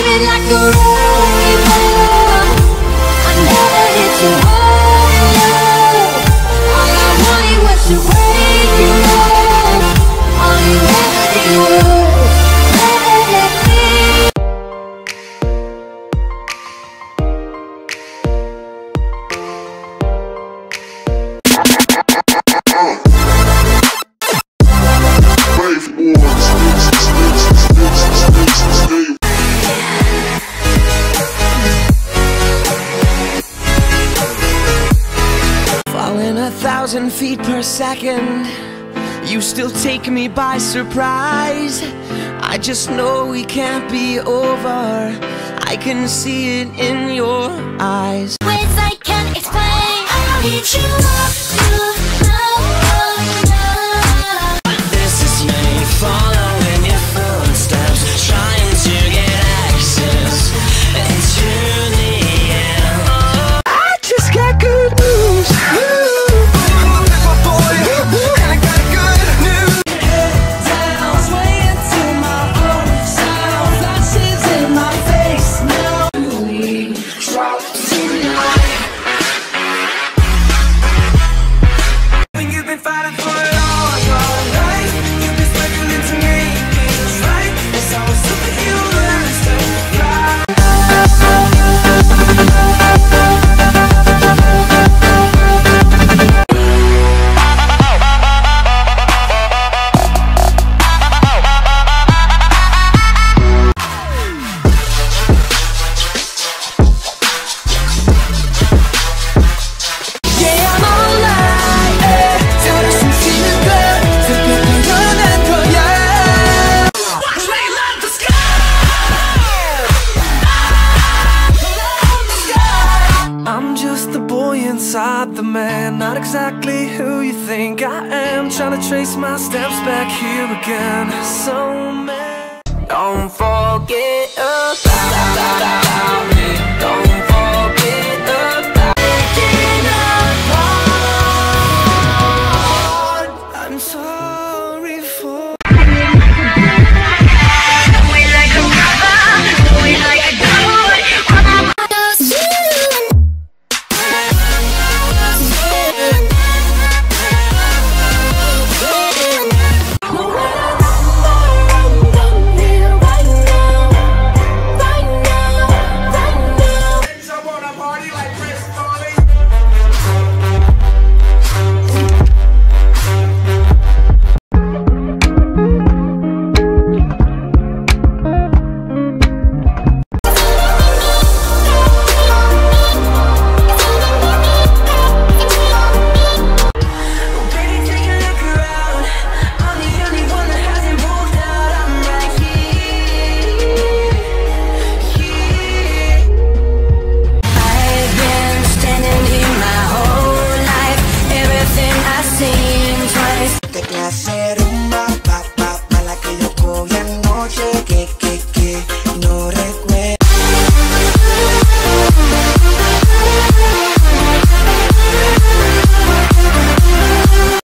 Climbing like a I never did too hard All I wanted was to wake you All you. ever let me thousand feet per second. You still take me by surprise. I just know we can't be over. I can see it in your eyes. Ways I can't explain. I need you up inside the man, not exactly who you think I am. Trying to trace my steps back here again. So man, don't forget. clase.